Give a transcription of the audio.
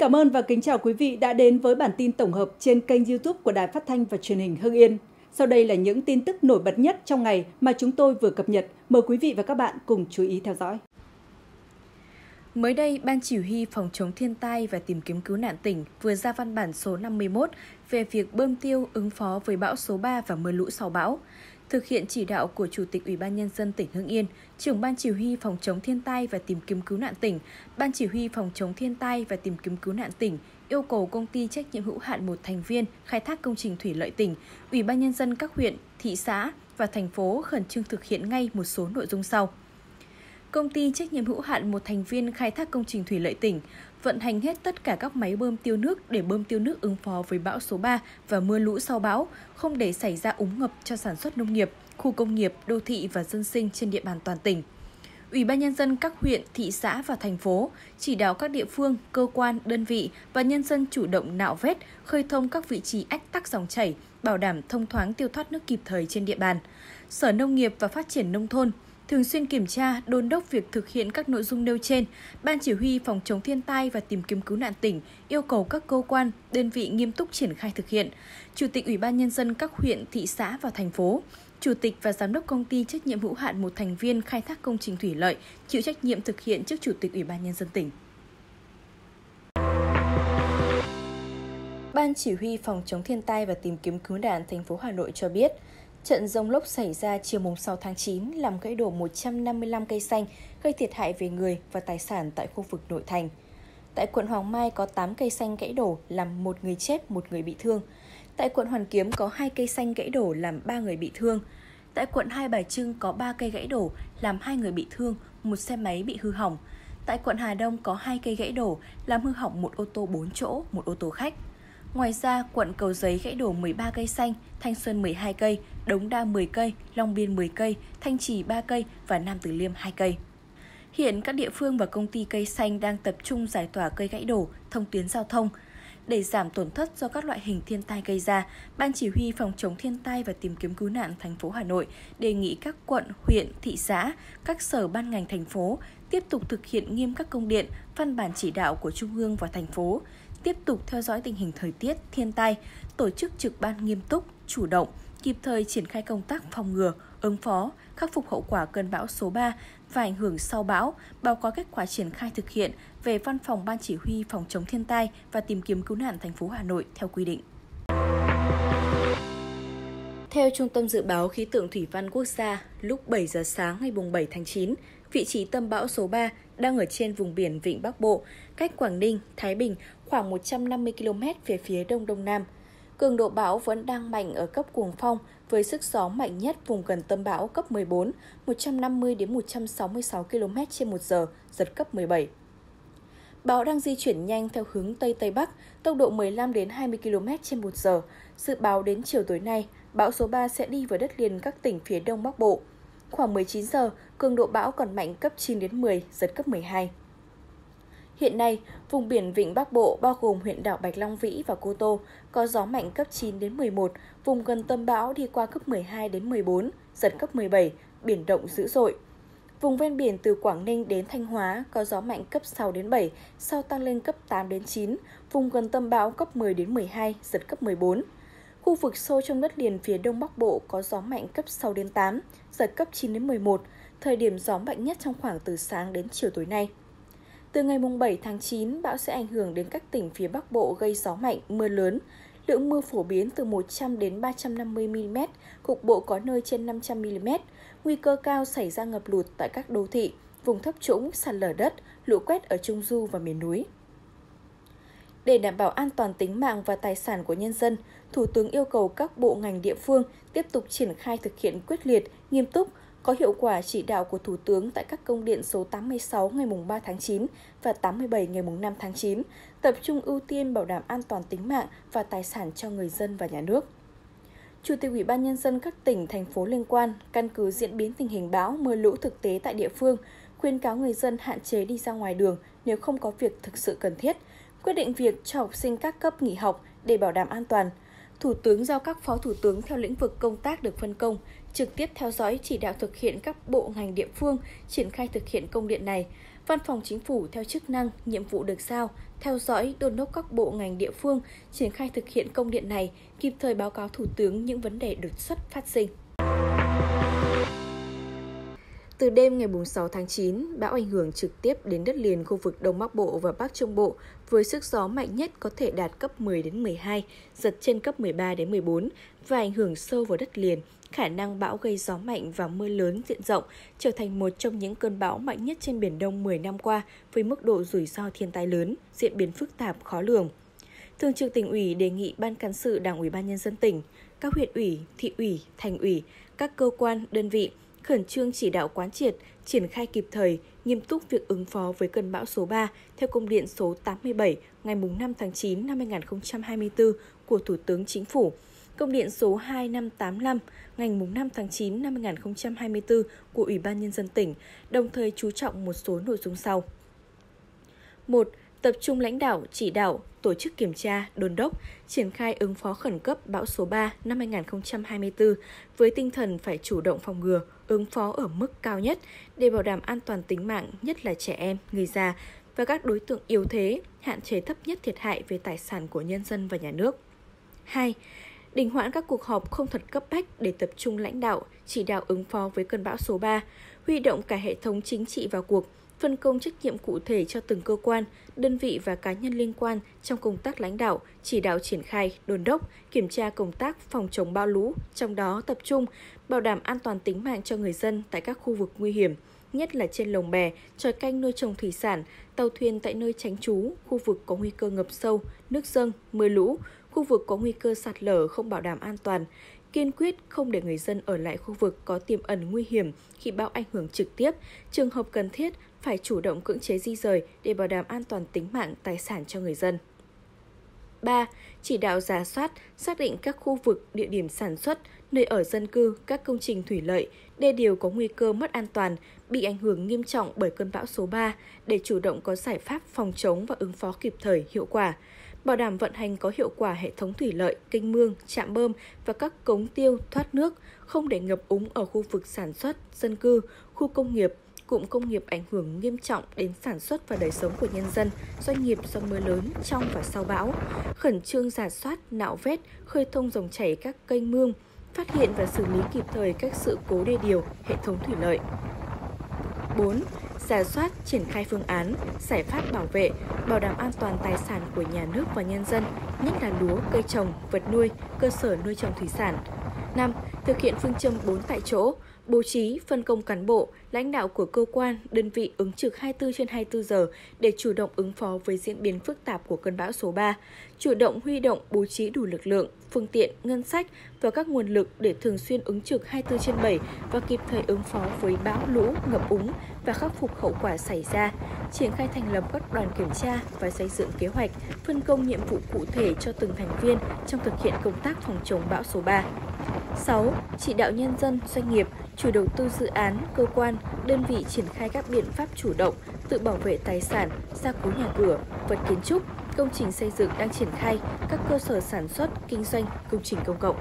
cảm ơn và kính chào quý vị đã đến với bản tin tổng hợp trên kênh YouTube của Đài Phát thanh và Truyền hình Hưng Yên. Sau đây là những tin tức nổi bật nhất trong ngày mà chúng tôi vừa cập nhật. Mời quý vị và các bạn cùng chú ý theo dõi. Mới đây, Ban Chỉ huy Phòng chống thiên tai và tìm kiếm cứu nạn tỉnh vừa ra văn bản số 51 về việc bơm tiêu ứng phó với bão số 3 và mưa lũ sau bão. Thực hiện chỉ đạo của Chủ tịch Ủy ban Nhân dân tỉnh Hưng Yên, trưởng Ban Chỉ huy Phòng chống thiên tai và tìm kiếm cứu nạn tỉnh, Ban Chỉ huy Phòng chống thiên tai và tìm kiếm cứu nạn tỉnh yêu cầu công ty trách nhiệm hữu hạn một thành viên khai thác công trình thủy lợi tỉnh, Ủy ban Nhân dân các huyện, thị xã và thành phố khẩn trương thực hiện ngay một số nội dung sau. Công ty trách nhiệm hữu hạn một thành viên khai thác công trình thủy lợi tỉnh vận hành hết tất cả các máy bơm tiêu nước để bơm tiêu nước ứng phó với bão số 3 và mưa lũ sau bão, không để xảy ra úng ngập cho sản xuất nông nghiệp, khu công nghiệp, đô thị và dân sinh trên địa bàn toàn tỉnh. Ủy ban nhân dân các huyện, thị xã và thành phố chỉ đạo các địa phương, cơ quan, đơn vị và nhân dân chủ động nạo vét, khơi thông các vị trí ách tắc dòng chảy, bảo đảm thông thoáng tiêu thoát nước kịp thời trên địa bàn. Sở Nông nghiệp và Phát triển nông thôn thường xuyên kiểm tra, đôn đốc việc thực hiện các nội dung nêu trên, Ban Chỉ huy Phòng chống thiên tai và tìm kiếm cứu nạn tỉnh yêu cầu các cơ quan, đơn vị nghiêm túc triển khai thực hiện. Chủ tịch Ủy ban Nhân dân các huyện, thị xã và thành phố, Chủ tịch và Giám đốc công ty trách nhiệm hữu hạn một thành viên khai thác công trình thủy lợi chịu trách nhiệm thực hiện trước Chủ tịch Ủy ban Nhân dân tỉnh. Ban Chỉ huy Phòng chống thiên tai và tìm kiếm cứu nạn thành phố Hà Nội cho biết, Trận rông lốc xảy ra chiều 6 tháng 9 làm gãy đổ 155 cây xanh, gây thiệt hại về người và tài sản tại khu vực nội thành. Tại quận Hoàng Mai có 8 cây xanh gãy đổ làm một người chết, một người bị thương. Tại quận Hoàn Kiếm có 2 cây xanh gãy đổ làm 3 người bị thương. Tại quận Hai Bà Trưng có 3 cây gãy đổ làm 2 người bị thương, một xe máy bị hư hỏng. Tại quận Hà Đông có 2 cây gãy đổ làm hư hỏng một ô tô 4 chỗ, một ô tô khách. Ngoài ra, quận Cầu Giấy gãy đổ 13 cây xanh, Thanh Xuân 12 cây, Đống Đa 10 cây, Long Biên 10 cây, Thanh Trì 3 cây và Nam Từ Liêm 2 cây. Hiện các địa phương và công ty cây xanh đang tập trung giải tỏa cây gãy đổ, thông tuyến giao thông. Để giảm tổn thất do các loại hình thiên tai gây ra, Ban Chỉ huy Phòng chống thiên tai và tìm kiếm cứu nạn thành phố Hà Nội đề nghị các quận, huyện, thị xã, các sở ban ngành thành phố tiếp tục thực hiện nghiêm các công điện, văn bản chỉ đạo của Trung ương và thành phố, tiếp tục theo dõi tình hình thời tiết, thiên tai, tổ chức trực ban nghiêm túc, chủ động, kịp thời triển khai công tác phòng ngừa, ứng phó, khắc phục hậu quả cơn bão số 3 và ảnh hưởng sau bão, báo cáo kết quả triển khai thực hiện về Văn phòng Ban Chỉ huy Phòng chống thiên tai và tìm kiếm cứu nạn thành phố Hà Nội theo quy định. Theo Trung tâm Dự báo Khí tượng Thủy văn Quốc gia, lúc 7 giờ sáng ngày 7 tháng 9, vị trí tâm bão số 3 đang ở trên vùng biển Vịnh Bắc Bộ, cách Quảng Ninh, Thái Bình khoảng 150 km về phía đông đông nam. Cường độ bão vẫn đang mạnh ở cấp cuồng phong với sức gió mạnh nhất vùng gần tâm bão cấp 14, 150 đến 166 km/h, giật cấp 17. Bão đang di chuyển nhanh theo hướng Tây Tây Bắc, tốc độ 15 đến 20 km/h. Dự báo đến chiều tối nay, bão số 3 sẽ đi vào đất liền các tỉnh phía Đông Bắc Bộ. Khoảng 19 giờ, cường độ bão còn mạnh cấp 9 đến 10, giật cấp 12. Hiện nay, vùng biển Vịnh Bắc Bộ bao gồm huyện đảo Bạch Long Vĩ và Cô Tô có gió mạnh cấp 9 đến 11, vùng gần tâm bão đi qua cấp 12 đến 14, giật cấp 17, biển động dữ dội. Vùng ven biển từ Quảng Ninh đến Thanh Hóa có gió mạnh cấp 6 đến 7, sau tăng lên cấp 8 đến 9, vùng gần tâm bão cấp 10 đến 12, giật cấp 14. Khu vực sâu trong đất liền phía Đông Bắc Bộ có gió mạnh cấp 6 đến 8, giật cấp 9 đến 11, thời điểm gió mạnh nhất trong khoảng từ sáng đến chiều tối nay. Từ ngày 7 tháng 9, bão sẽ ảnh hưởng đến các tỉnh phía Bắc Bộ gây gió mạnh, mưa lớn. Lượng mưa phổ biến từ 100 đến 350 mm, cục bộ có nơi trên 500 mm. Nguy cơ cao xảy ra ngập lụt tại các đô thị, vùng thấp trũng, sạt lở đất, lũ quét ở Trung Du và miền núi. Để đảm bảo an toàn tính mạng và tài sản của nhân dân, Thủ tướng yêu cầu các bộ ngành địa phương tiếp tục triển khai thực hiện quyết liệt, nghiêm túc, có hiệu quả chỉ đạo của Thủ tướng tại các công điện số 86 ngày 3 tháng 9 và 87 ngày 5 tháng 9, tập trung ưu tiên bảo đảm an toàn tính mạng và tài sản cho người dân và nhà nước. Chủ tịch Ủy ban Nhân dân các tỉnh, thành phố liên quan căn cứ diễn biến tình hình bão, mưa lũ thực tế tại địa phương, khuyên cáo người dân hạn chế đi ra ngoài đường nếu không có việc thực sự cần thiết, quyết định việc cho học sinh các cấp nghỉ học để bảo đảm an toàn. Thủ tướng giao các phó thủ tướng theo lĩnh vực công tác được phân công trực tiếp theo dõi chỉ đạo thực hiện các bộ ngành địa phương triển khai thực hiện công điện này Văn phòng Chính phủ theo chức năng, nhiệm vụ được giao, theo dõi, đôn đốc các bộ ngành địa phương triển khai thực hiện công điện này, kịp thời báo cáo Thủ tướng những vấn đề đột xuất phát sinh. Từ đêm ngày 6 tháng 9, bão ảnh hưởng trực tiếp đến đất liền khu vực Đông Bắc Bộ và Bắc Trung Bộ với sức gió mạnh nhất có thể đạt cấp 10 đến 12, giật trên cấp 13 đến 14 và ảnh hưởng sâu vào đất liền. Khả năng bão gây gió mạnh và mưa lớn diện rộng trở thành một trong những cơn bão mạnh nhất trên Biển Đông 10 năm qua với mức độ rủi ro thiên tai lớn, diễn biến phức tạp khó lường. Thường trực tỉnh ủy đề nghị Ban cán sự Đảng ủy ban nhân dân tỉnh, các huyện ủy, thị ủy, thành ủy, các cơ quan, đơn vị khẩn trương chỉ đạo quán triệt, triển khai kịp thời, nghiêm túc việc ứng phó với cơn bão số 3 theo công điện số 87 ngày 5 tháng 9 năm 2024 của Thủ tướng Chính phủ, công điện số 2585 ngày 5 tháng 9 năm 2024 của Ủy ban Nhân dân tỉnh, đồng thời chú trọng một số nội dung sau. 1 tập trung lãnh đạo, chỉ đạo, tổ chức kiểm tra, đôn đốc, triển khai ứng phó khẩn cấp bão số 3 năm 2024 với tinh thần phải chủ động phòng ngừa, ứng phó ở mức cao nhất để bảo đảm an toàn tính mạng, nhất là trẻ em, người già và các đối tượng yếu thế, hạn chế thấp nhất thiệt hại về tài sản của nhân dân và nhà nước. 2. Đình hoãn các cuộc họp không thật cấp bách để tập trung lãnh đạo, chỉ đạo ứng phó với cơn bão số 3, huy động cả hệ thống chính trị vào cuộc – phân công trách nhiệm cụ thể cho từng cơ quan, đơn vị và cá nhân liên quan trong công tác lãnh đạo, chỉ đạo triển khai, đồn đốc, kiểm tra công tác phòng chống bão lũ, trong đó tập trung bảo đảm an toàn tính mạng cho người dân tại các khu vực nguy hiểm, nhất là trên lồng bè, tròi canh nuôi trồng thủy sản, tàu thuyền tại nơi tránh trú, khu vực có nguy cơ ngập sâu, nước dâng, mưa lũ, khu vực có nguy cơ sạt lở không bảo đảm an toàn, kiên quyết không để người dân ở lại khu vực có tiềm ẩn nguy hiểm khi bão ảnh hưởng trực tiếp, trường hợp cần thiết phải chủ động cưỡng chế di rời để bảo đảm an toàn tính mạng, tài sản cho người dân. 3. Chỉ đạo giả soát, xác định các khu vực, địa điểm sản xuất, nơi ở dân cư, các công trình thủy lợi, đê điều có nguy cơ mất an toàn, bị ảnh hưởng nghiêm trọng bởi cơn bão số 3 để chủ động có giải pháp phòng chống và ứng phó kịp thời, hiệu quả bảo đảm vận hành có hiệu quả hệ thống thủy lợi, kênh mương, trạm bơm và các cống tiêu thoát nước, không để ngập úng ở khu vực sản xuất, dân cư, khu công nghiệp, cụm công nghiệp ảnh hưởng nghiêm trọng đến sản xuất và đời sống của nhân dân, doanh nghiệp do mưa lớn trong và sau bão, khẩn trương giả soát, nạo vét, khơi thông dòng chảy các kênh mương, phát hiện và xử lý kịp thời các sự cố đê điều, hệ thống thủy lợi. 4 giả soát, triển khai phương án, giải pháp bảo vệ, bảo đảm an toàn tài sản của nhà nước và nhân dân, nhất là lúa, cây trồng, vật nuôi, cơ sở nuôi trồng thủy sản. 5. Thực hiện phương châm 4 tại chỗ, bố trí, phân công cán bộ, lãnh đạo của cơ quan, đơn vị ứng trực 24 trên 24 giờ để chủ động ứng phó với diễn biến phức tạp của cơn bão số 3, chủ động huy động bố trí đủ lực lượng, phương tiện, ngân sách và các nguồn lực để thường xuyên ứng trực 24 trên 7 và kịp thời ứng phó với bão lũ, ngập úng và khắc phục hậu quả xảy ra, triển khai thành lập các đoàn kiểm tra và xây dựng kế hoạch, phân công nhiệm vụ cụ thể cho từng thành viên trong thực hiện công tác phòng chống bão số 3. 6. Chỉ đạo nhân dân, doanh nghiệp, chủ đầu tư dự án, cơ quan, đơn vị triển khai các biện pháp chủ động, tự bảo vệ tài sản, gia cố nhà cửa, vật kiến trúc, công trình xây dựng đang triển khai, các cơ sở sản xuất, kinh doanh, công trình công cộng.